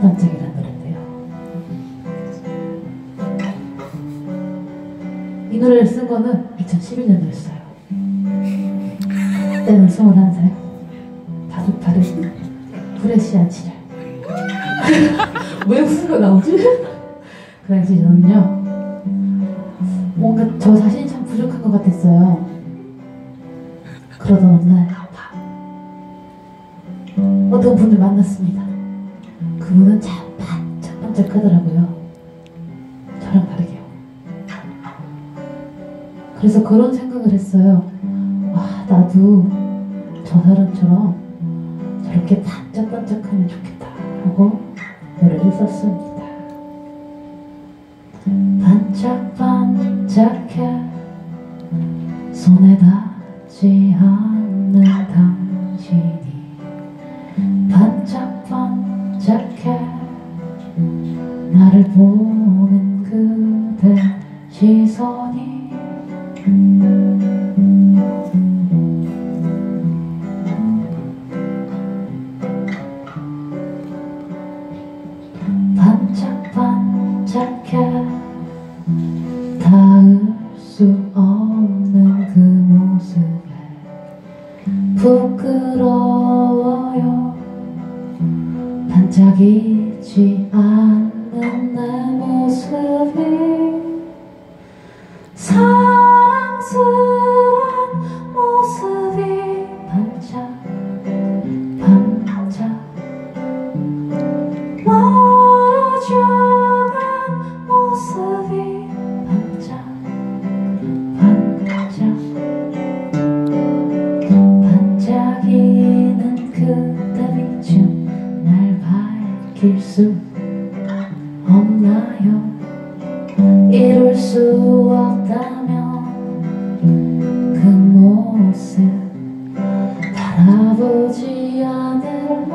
반짝반짝이라는 노래인데요. 이 노래를 쓴 거는 2011년도였어요. 그때는 21살. 바둑바둑 프레시한 시절. 왜 웃음가 나오지? 그 당시 저는요 뭔가 저 자신이 참 부족한 것 같았어요. 그러던 어느 날 어떤 분을 만났습니다 그분은 참 반짝반짝하더라고요. 저랑 다르게요. 그래서 그런 생각을 했어요. 와 나도 저 사람처럼 저렇게 반짝반짝하면 좋겠다 하고 노래를 썼습니다. 반짝반짝해 손에 닿지 않는 나를 보는 그대 시선이. 반짝반짝해 닿을 수 없는 그 모습에 부끄러워요. 반짝이지 내 모습이 사랑스러운 모습이 반짝 반짝. 멀어져간 모습이 반짝 반짝. 반짝이는 그대 빛은 날 밝힐 수 없나요 이룰 수 없다면 그 모습 바라보지 않을래